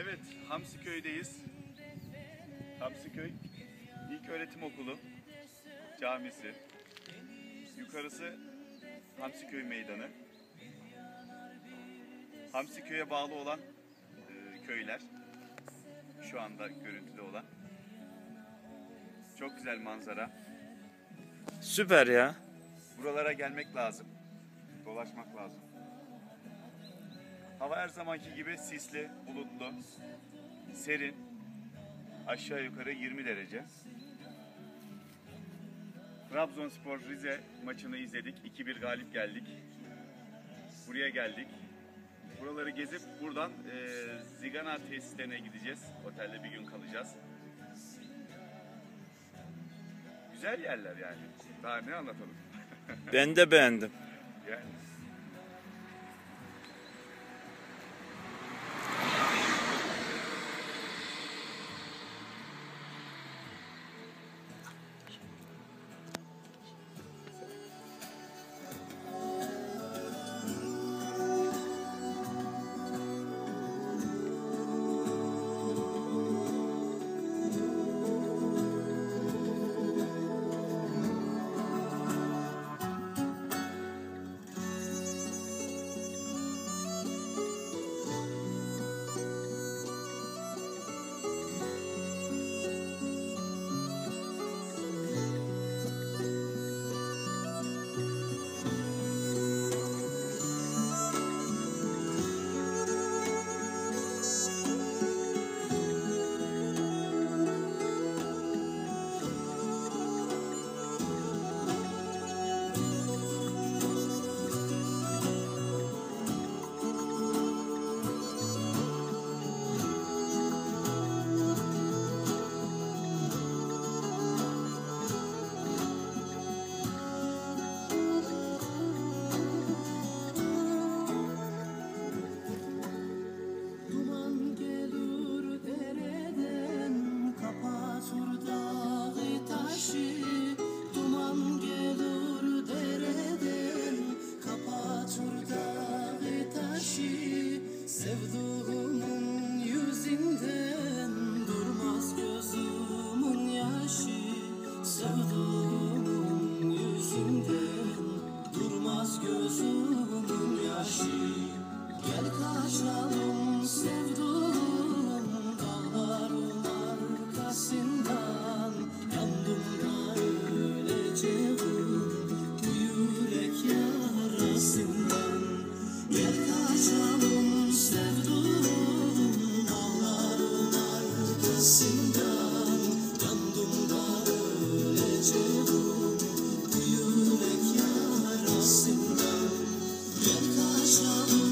Evet, Hamsiköy'deyiz. Hamsiköy İlk Öğretim Okulu camisi. Yukarısı Hamsiköy Meydanı. Hamsiköy'e bağlı olan e, köyler. Şu anda görüntüde olan. Çok güzel manzara. Süper ya. Buralara gelmek lazım. Dolaşmak lazım. Hava her zamanki gibi sisli, bulutlu, serin. Aşağı yukarı 20 derece. Trabzonspor Rize maçını izledik. 2-1 galip geldik. Buraya geldik. Buraları gezip buradan e, Zigana tesislerine gideceğiz. Otelde bir gün kalacağız. Güzel yerler yani. Daha ne anlatalım? Ben de beğendim. Yani ateşi Sevduğumun yüzünden durmaz gözümün yaşı. Sevduğumun yüzünden durmaz gözümün yaşı. Gel kaçalım sevduğum Yoldaşlar